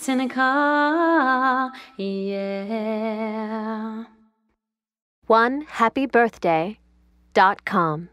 Seneca, Yeah. One happy birthday dot com.